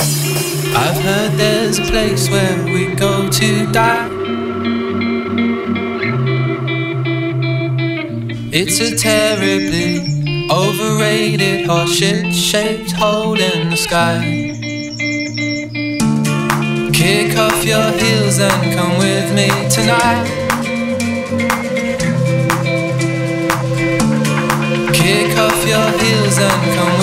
I've heard there's a place where we go to die. It's a terribly overrated horseshit shaped hole in the sky. Kick off your heels and come with me tonight. Kick off your heels and come.